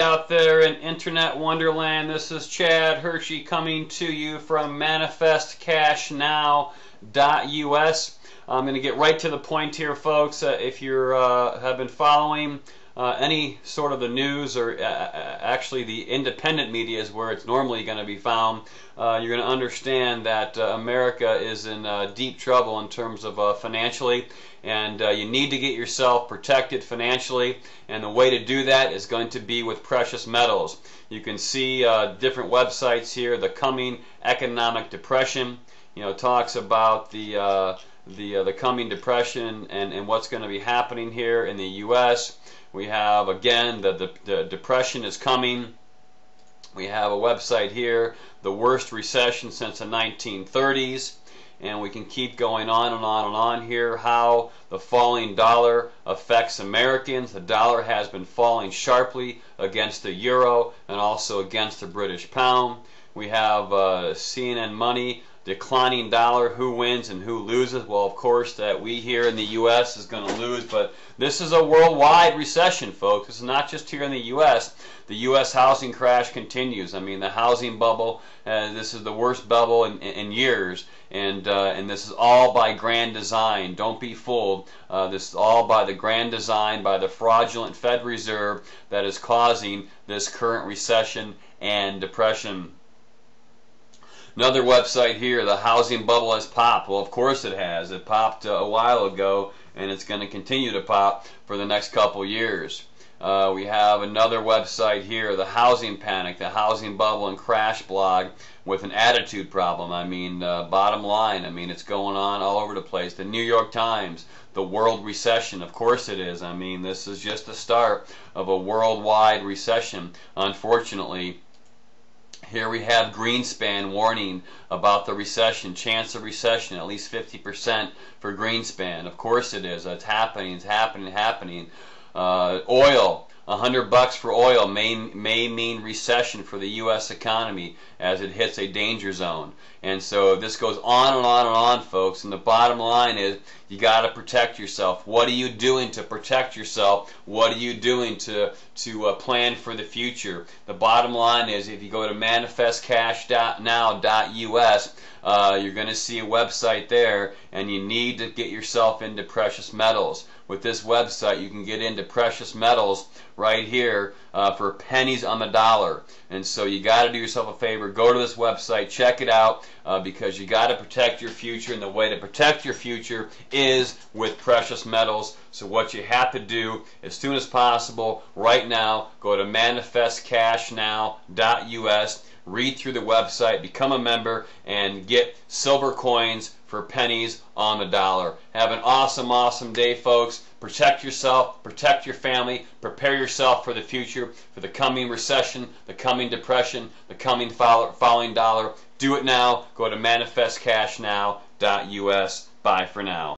out there in internet wonderland. This is chad hershey coming to you from manifestcashnow.us i'm going to get right to the point here folks. Uh, if you uh, have been following uh, any sort of the news or uh, uh, actually the independent media is where it's normally going to be found uh, you're going to understand that america is in deep trouble in terms of financially. And you need to get yourself protected financially. And the way to do that is going to be with precious metals. You can see different websites here the coming economic depression you know talks about the the uh, the coming depression and and what's going to be happening here in the US we have again the, the, the depression is coming we have a website here the worst recession since the 1930s and we can keep going on and on and on here how the falling dollar affects Americans. The dollar has been falling sharply against the euro and also against the British pound. We have uh, CNN Money declining dollar, who wins and who loses. Well, of course, that we here in the U.S. is going to lose, but this is a worldwide recession, folks. It's not just here in the U.S. The U.S. housing crash continues. I mean, the housing bubble, uh, this is the worst bubble in, in years, and uh, and this is all by grand design. Don't be fooled. Uh, this is all by the grand design, by the fraudulent Fed Reserve that is causing this current recession and depression. Another website here, the housing bubble has popped. Well, of course it has. It popped a while ago, and it's going to continue to pop for the next couple years. Uh, we have another website here, the Housing Panic, the Housing Bubble and Crash blog with an attitude problem. I mean, uh, bottom line, I mean, it's going on all over the place. The New York Times, the world recession, of course it is. I mean, this is just the start of a worldwide recession, unfortunately. Here we have Greenspan warning about the recession, chance of recession, at least 50% for Greenspan. Of course it is. It's happening, it's happening, happening. Uh, oil, a hundred bucks for oil may may mean recession for the U.S. economy as it hits a danger zone. And so this goes on and on and on, folks. And the bottom line is you got to protect yourself. What are you doing to protect yourself? What are you doing to to uh, plan for the future? The bottom line is if you go to manifestcashnow.us, uh, you're going to see a website there, and you need to get yourself into precious metals. With this website, you can get into precious metals right here uh, for pennies on the dollar. And so you got to do yourself a favor. Go to this website, check it out, uh, because you got to protect your future. And the way to protect your future is with precious metals. So what you have to do as soon as possible, right now, go to manifestcashnow.us read through the website, become a member, and get silver coins for pennies on the dollar. Have an awesome, awesome day, folks. Protect yourself, protect your family, prepare yourself for the future, for the coming recession, the coming depression, the coming falling dollar. Do it now. Go to manifestcashnow.us. Bye for now.